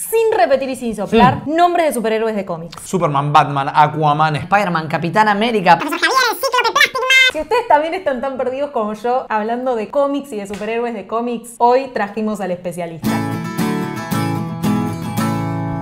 Sin repetir y sin soplar, nombres de superhéroes de cómics. Superman, Batman, Aquaman, Spider-Man, Capitán América. Si ustedes también están tan perdidos como yo hablando de cómics y de superhéroes de cómics, hoy trajimos al especialista.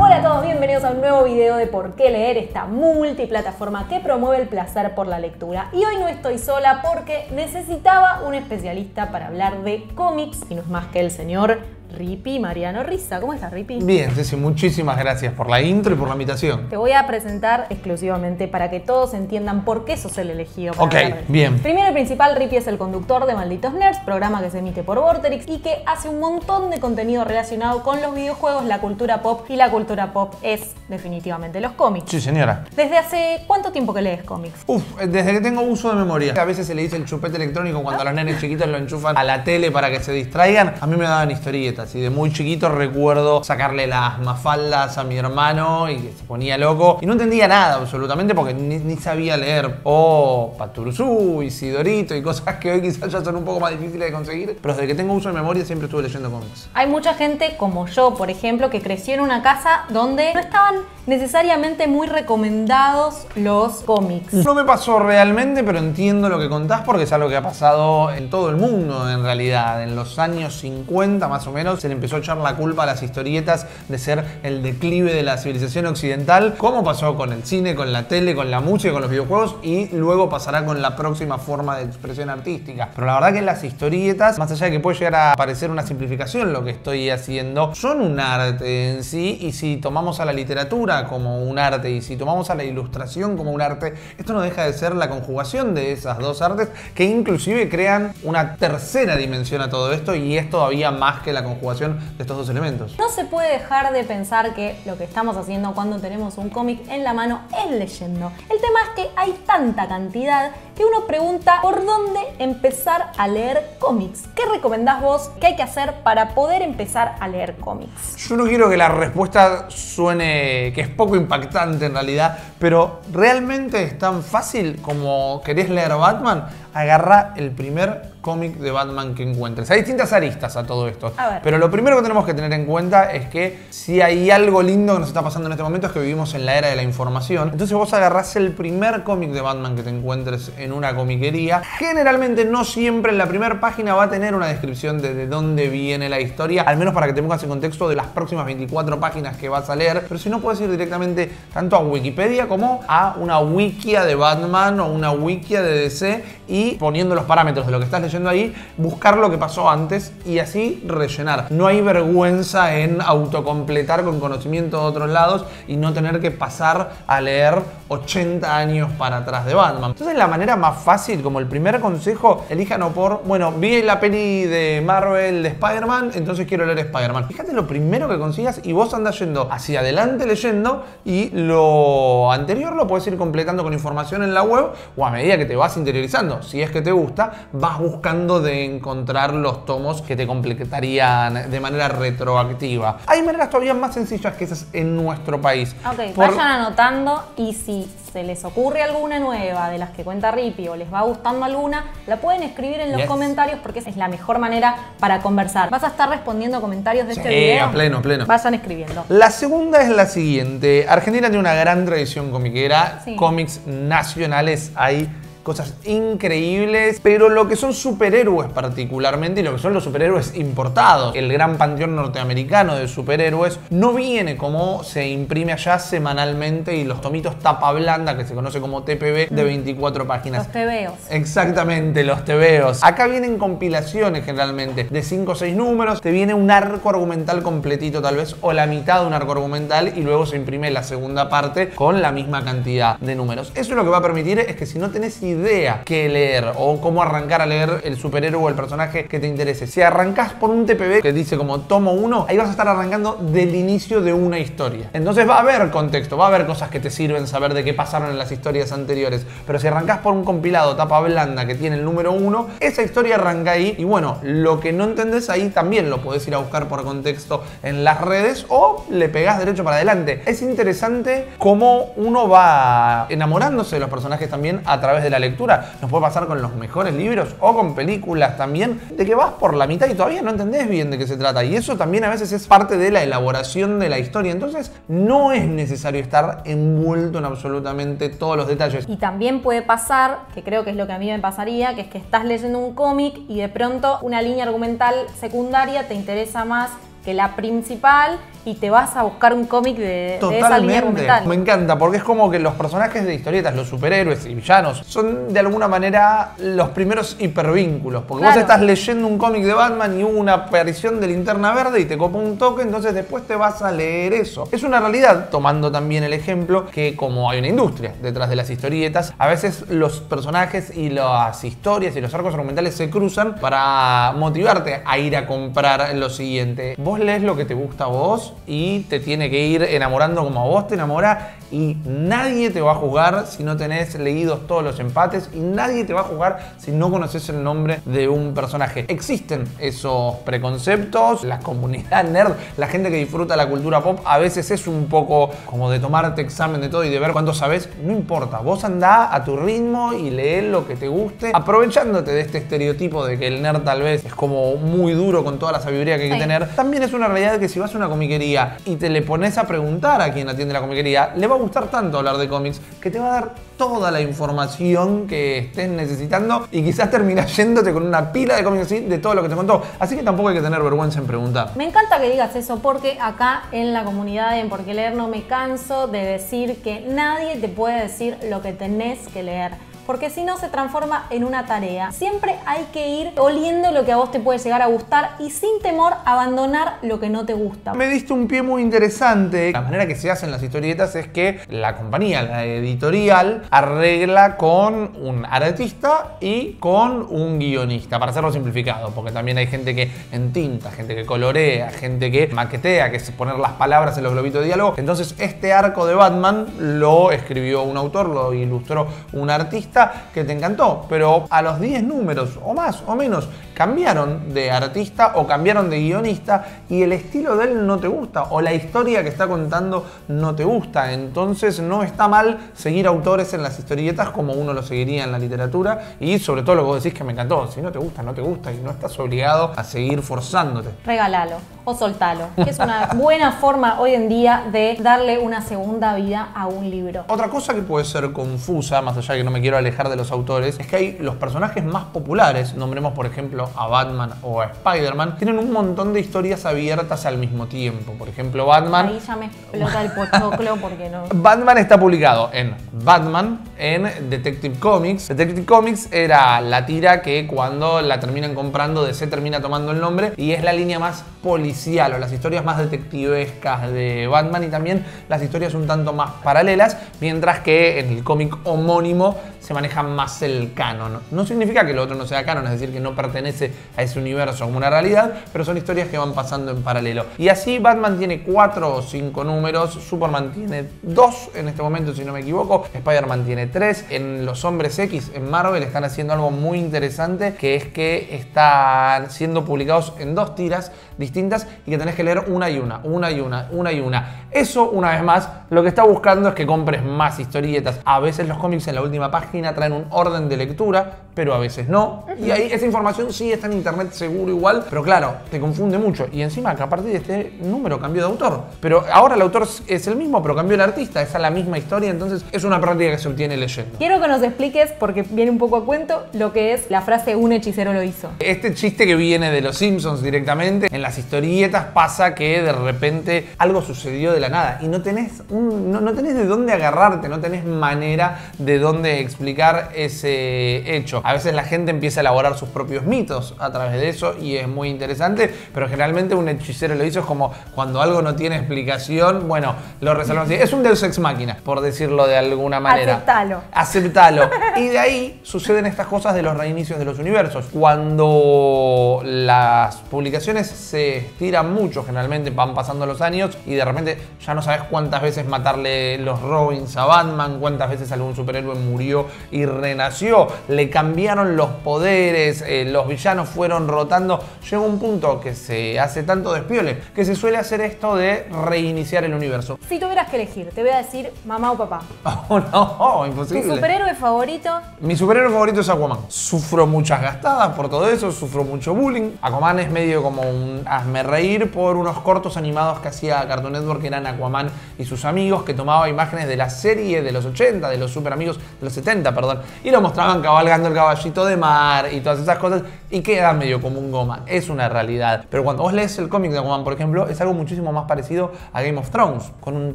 Hola a todos, bienvenidos a un nuevo video de por qué leer esta multiplataforma que promueve el placer por la lectura. Y hoy no estoy sola porque necesitaba un especialista para hablar de cómics y no es más que el señor Ripi Mariano Risa. ¿Cómo estás, Ripi? Bien, Ceci, muchísimas gracias por la intro y por la invitación. Te voy a presentar exclusivamente para que todos entiendan por qué sos el elegido. Para Ok, hablar bien. Primero y principal, Ripi es el conductor de Malditos Nerds, programa que se emite por Vorterix y que hace un montón de contenido relacionado con los videojuegos, la cultura pop y la cultura pop es definitivamente los cómics. Sí, señora. ¿Desde hace cuánto tiempo que lees cómics? Uf, desde que tengo uso de memoria. A veces se le dice el chupete electrónico cuando los nenes chiquitos lo enchufan a la tele para que se distraigan. A mí me daban historietas y de muy chiquito recuerdo sacarle las mafaldas a mi hermano y que se ponía loco. Y no entendía nada absolutamente porque ni, ni sabía leer. O Paturuzú, Isidorito y cosas que hoy quizás ya son un poco más difíciles de conseguir. Pero desde que tengo uso de memoria siempre estuve leyendo cómics. Hay mucha gente como yo, por ejemplo, que creció en una casa donde no estaban necesariamente muy recomendados los cómics. No me pasó realmente, pero entiendo lo que contás porque es algo que ha pasado en todo el mundo en realidad. En los años 50 más o menos se le empezó a echar la culpa a las historietas de ser el declive de la civilización occidental, como pasó con el cine, con la tele, con la música, con los videojuegos y luego pasará con la próxima forma de expresión artística. Pero la verdad que las historietas, más allá de que puede llegar a parecer una simplificación lo que estoy haciendo, son un arte en sí y si tomamos a la literatura como un arte y si tomamos a la ilustración como un arte, esto no deja de ser la conjugación de esas dos artes que inclusive crean una tercera dimensión a todo esto y es todavía más que la conjugación de estos dos elementos. No se puede dejar de pensar que lo que estamos haciendo cuando tenemos un cómic en la mano es leyendo. El tema es que hay tanta cantidad que uno pregunta por dónde empezar a leer cómics. ¿Qué recomendás vos? ¿Qué hay que hacer para poder empezar a leer cómics? Yo no quiero que la respuesta suene que es poco impactante en realidad, pero realmente es tan fácil como querés leer Batman, agarra el primer cómic de Batman que encuentres. Hay distintas aristas a todo esto, A ver. pero lo primero que tenemos que tener en cuenta es que si hay algo lindo que nos está pasando en este momento es que vivimos en la era de la información. Entonces vos agarrás el primer cómic de Batman que te encuentres en una comiquería. Generalmente no siempre en la primera página va a tener una descripción de, de dónde viene la historia, al menos para que te pongas en contexto de las próximas 24 páginas que vas a leer. Pero si no puedes ir directamente tanto a Wikipedia como a una wikia de Batman o una wikia de DC y poniendo los parámetros de lo que estás leyendo ahí, buscar lo que pasó antes y así rellenar. No hay vergüenza en autocompletar con conocimiento de otros lados y no tener que pasar a leer 80 años para atrás de Batman. Entonces la manera más fácil, como el primer consejo, elíjanlo por, bueno, vi la peli de Marvel de Spider-Man, entonces quiero leer Spider-Man. Fíjate lo primero que consigas y vos andás yendo hacia adelante leyendo y lo anterior lo puedes ir completando con información en la web o a medida que te vas interiorizando. Si es que te gusta, vas buscando de encontrar los tomos que te completarían de manera retroactiva. Hay maneras todavía más sencillas que esas en nuestro país. Ok, Por- vayan anotando y si se les ocurre alguna nueva de las que cuenta Rippy o les va gustando alguna, la pueden escribir en los Yes. comentarios porque esa es la mejor manera para conversar. ¿Vas a estar respondiendo comentarios de este Sí, video? a pleno, pleno. Vayan escribiendo. La segunda es la siguiente. Argentina tiene una gran tradición comiquera, Sí. cómics nacionales hay cosas increíbles, pero lo que son superhéroes particularmente y lo que son los superhéroes importados, el gran panteón norteamericano de superhéroes, no viene como se imprime allá semanalmente y los tomitos tapa blanda, que se conoce como TPB, de 24 páginas. Los tebeos. Exactamente, los tebeos. Acá vienen compilaciones generalmente de 5 o 6 números, te viene un arco argumental completito tal vez, o la mitad de un arco argumental y luego se imprime la segunda parte con la misma cantidad de números. Eso lo que va a permitir es que si no tenés idea qué leer o cómo arrancar a leer el superhéroe o el personaje que te interese, si arrancás por un TPB que dice como tomo 1, ahí vas a estar arrancando del inicio de una historia. Entonces va a haber contexto, va a haber cosas que te sirven saber de qué pasaron en las historias anteriores, pero si arrancás por un compilado tapa blanda que tiene el número 1, esa historia arranca ahí y bueno, lo que no entendés ahí también lo podés ir a buscar por contexto en las redes o le pegás derecho para adelante. Es interesante cómo uno va enamorándose de los personajes también a través de la lectura nos puede pasar con los mejores libros o con películas también, de que vas por la mitad y todavía no entendés bien de qué se trata. Y eso también a veces es parte de la elaboración de la historia. Entonces no es necesario estar envuelto en absolutamente todos los detalles. Y también puede pasar, que creo que es lo que a mí me pasaría, que es que estás leyendo un cómic y de pronto una línea argumental secundaria te interesa más que la principal y te vas a buscar un cómic de, de esa línea argumental. Me encanta, porque es como que los personajes de historietas, los superhéroes y villanos, son de alguna manera los primeros hipervínculos. Porque vos estás leyendo un cómic de Batman y hubo una aparición de linterna verde y te copa un toque, entonces después te vas a leer eso. Es una realidad, tomando también el ejemplo, que como hay una industria detrás de las historietas, a veces los personajes y las historias y los arcos argumentales se cruzan para motivarte a ir a comprar lo siguiente. Vos lees lo que te gusta a vos y te tiene que ir enamorando como a vos te enamora y nadie te va a juzgar si no tenés leídos todos los empates y nadie te va a juzgar si no conoces el nombre de un personaje. Existen esos preconceptos, la comunidad nerd, la gente que disfruta la cultura pop, a veces es un poco como de tomarte examen de todo y de ver cuánto sabes. No importa, vos andá a tu ritmo y lee lo que te guste, aprovechándote de este estereotipo de que el nerd tal vez es como muy duro con toda la sabiduría que hay que tener. También es una realidad que si vas a una comiquería y te le pones a preguntar a quien atiende la comiquería, le va a gustar tanto hablar de cómics que te va a dar toda la información que estés necesitando y quizás terminas yéndote con una pila de cómics así de todo lo que te contó. Así que tampoco hay que tener vergüenza en preguntar. Me encanta que digas eso porque acá en la comunidad de En Por qué leer no me canso de decir que nadie te puede decir lo que tenés que leer. Porque si no se transforma en una tarea. Siempre hay que ir oliendo lo que a vos te puede llegar a gustar y sin temor abandonar lo que no te gusta. Me diste un pie muy interesante. La manera que se hacen las historietas es que la compañía, la editorial, arregla con un artista y con un guionista, para hacerlo simplificado, porque también hay gente que entinta, gente que colorea, gente que maquetea, que es poner las palabras en los globitos de diálogo. Entonces, este arco de Batman lo escribió un autor, lo ilustró un artista que te encantó, pero a los 10 números o más o menos cambiaron de artista o cambiaron de guionista y el estilo de él no te gusta o la historia que está contando no te gusta. Entonces no está mal seguir autores en las historietas como uno lo seguiría en la literatura y sobre todo lo que vos decís que me encantó. Si no te gusta, no te gusta y no estás obligado a seguir forzándote. Regálalo o soltalo, que es una buena forma hoy en día de darle una segunda vida a un libro. Otra cosa que puede ser confusa, más allá de que no me quiero alejar de los autores, es que hay los personajes más populares, nombremos por ejemplo a Batman o a Spider-Man, tienen un montón de historias abiertas al mismo tiempo. Por ejemplo, Batman Ahí ya me explota el pochoclo porque no. Batman está publicado en Batman, en Detective Comics. Detective Comics era la tira que cuando la terminan comprando DC termina tomando el nombre y es la línea más policial o las historias más detectivescas de Batman y también las historias un tanto más paralelas, mientras que en el cómic homónimo se maneja más el canon. No significa que lo otro no sea canon, es decir, que no pertenece a ese universo como una realidad, pero son historias que van pasando en paralelo. Y así Batman tiene cuatro o cinco números, Superman tiene dos en este momento, si no me equivoco, Spider-Man tiene tres. En Los Hombres X, en Marvel, están haciendo algo muy interesante, que es que están siendo publicados en dos tiras distintas y que tenés que leer una y una, una y una, una y una. Eso, una vez más, lo que está buscando es que compres más historietas. A veces los cómics en la última página traen un orden de lectura, pero a veces no. Y ahí esa información sí está en internet seguro igual, pero claro, te confunde mucho. Y encima que a partir de este número cambió de autor. Pero ahora el autor es el mismo, pero cambió el artista, es la misma historia, entonces es una práctica que se obtiene leyendo. Quiero que nos expliques, porque viene un poco a cuento, lo que es la frase un hechicero lo hizo. Este chiste que viene de los Simpsons directamente, en las historietas pasa que de repente algo sucedió de la nada y no tenés, un- no, no tenés de dónde agarrarte, no tenés manera de dónde explicar ese hecho. A veces la gente empieza a elaborar sus propios mitos a través de eso y es muy interesante, pero generalmente un hechicero lo hizo es como cuando algo no tiene explicación, bueno, lo resolvemos así. Es un Deus Ex Máquina, por decirlo de alguna manera. Aceptalo. Aceptalo. Y de ahí suceden estas cosas de los reinicios de los universos. Cuando las publicaciones se estiran mucho, generalmente van pasando los años y de repente ya no sabes cuántas veces matarle los Robins a Batman, cuántas veces algún superhéroe murió y renació, le cambiaron los poderes, eh, los villanos fueron rotando. Llega un punto que se hace tanto despiole que se suele hacer esto de reiniciar el universo. Si tuvieras que elegir, te voy a decir mamá o papá. Oh, no, Tu imposible. superhéroe favorito? Mi superhéroe favorito es Aquaman. Sufro muchas gastadas por todo eso, sufro mucho bullying. Aquaman es medio como un hazme reír por unos cortos animados que hacía Cartoon Network que eran Aquaman y sus amigos, que tomaba imágenes de la serie de los 80, de los super amigos de los 70, perdón, y lo mostraban cabalgando el caballito de mar y todas esas cosas, y queda medio como un goma. Es una realidad. Pero cuando vos lees el cómic de Aquaman, por ejemplo, es algo muchísimo más parecido a Game of Thrones, con un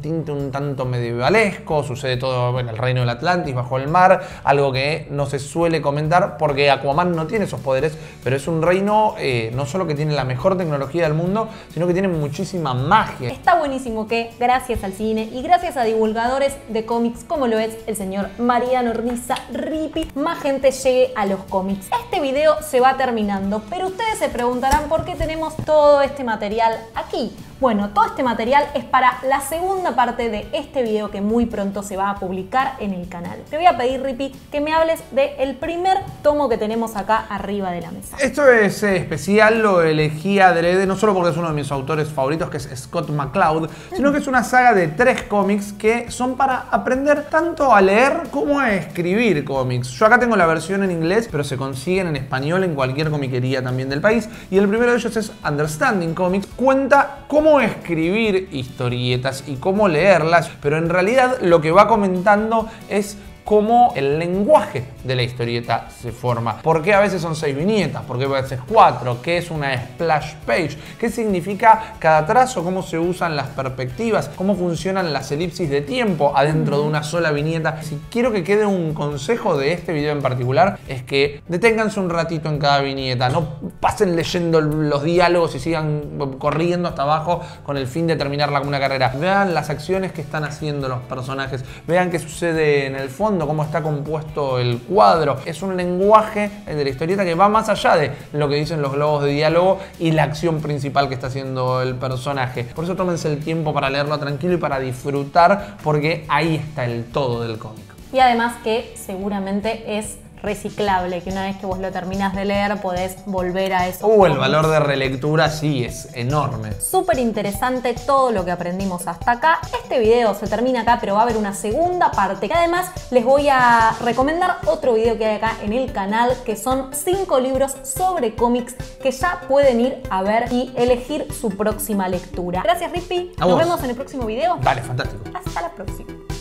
tinte un tanto medievalesco, sucede todo en el reino del Atlantis, bajo el mar, algo que no se suele comentar porque Aquaman no tiene esos poderes, pero es un reino eh, no solo que tiene la mejor tecnología del mundo, sino que tiene muchísima magia. Está buenísimo que gracias al cine y gracias a divulgadores de cómics como lo es el señor Mariano Riza Ripi, más gente llegue a los cómics. Este video se va terminando, pero ustedes se preguntarán por qué tenemos todo este material aquí. Bueno, todo este material es para la segunda parte de este video que muy pronto se va a publicar en el canal. Te voy a pedir, Ripi, que me hables del primer tomo que tenemos acá arriba de la mesa. Esto es eh, especial, lo elegí adrede, no solo porque es uno de mis autores favoritos, que es Scott McCloud, sino que es una saga de tres cómics que son para aprender tanto a leer como a escribir cómics. Yo acá tengo la versión en inglés, pero se consiguen en español en cualquier comiquería también del país. Y el primero de ellos es Understanding Comics. Cuenta cómo escribir historietas y cómo leerlas, pero en realidad lo que va comentando es cómo el lenguaje de la historieta se forma. ¿Por qué a veces son seis viñetas? ¿Por qué a veces cuatro? ¿Qué es una splash page? ¿Qué significa cada trazo? ¿Cómo se usan las perspectivas? ¿Cómo funcionan las elipsis de tiempo adentro de una sola viñeta? Si quiero que quede un consejo de este video en particular, es que deténganse un ratito en cada viñeta, no pasen leyendo los diálogos y sigan corriendo hasta abajo con el fin de terminar una carrera. Vean las acciones que están haciendo los personajes, vean qué sucede en el fondo cómo está compuesto el cuadro. Es un lenguaje de la historieta que va más allá de lo que dicen los globos de diálogo y la acción principal que está haciendo el personaje. Por eso tómense el tiempo para leerlo tranquilo y para disfrutar, porque ahí está el todo del cómic. Y además que seguramente es reciclable, que una vez que vos lo terminas de leer podés volver a eso. Uh, el valor de relectura sí es enorme. Súper interesante todo lo que aprendimos hasta acá. Este video se termina acá, pero va a haber una segunda parte. Que además les voy a recomendar otro video que hay acá en el canal, que son 5 libros sobre cómics que ya pueden ir a ver y elegir su próxima lectura. Gracias, Rippy. Nos vemos en el próximo video. Vale, fantástico. Hasta la próxima.